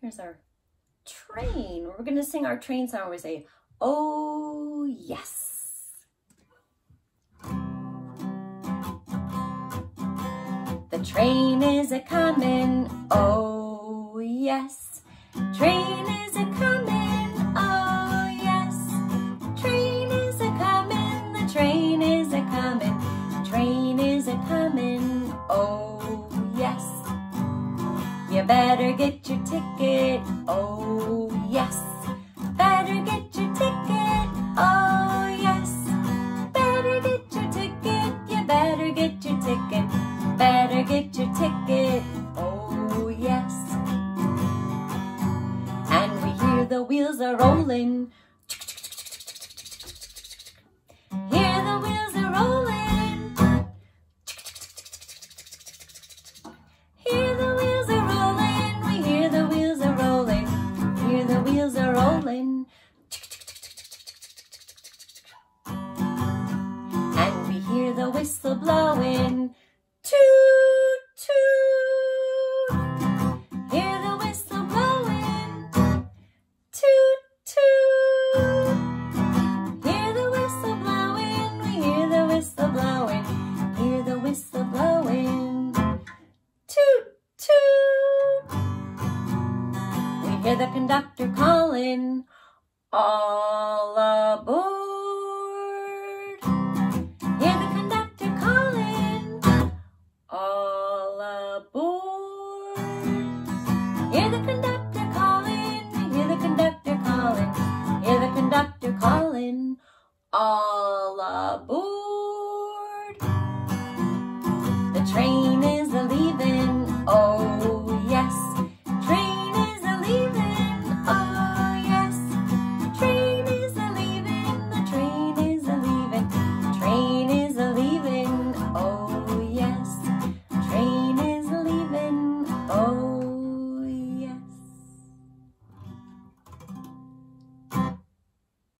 Here's our train. We're going to sing our train song. We say, oh, yes. The train is a comin', oh better get your ticket, oh yes. Better get your ticket, oh yes. Better get your ticket, you better get your ticket. Better get your ticket, oh yes. And we hear the wheels are rolling. The whistle blowing. Toot, toot. Hear the whistle blowing. Toot, toot. Hear the whistle blowing. We hear the whistle blowing. Hear the whistle blowing. Toot, toot. We hear the conductor calling. All the conductor calling. Hear the conductor calling. Hear the conductor calling. All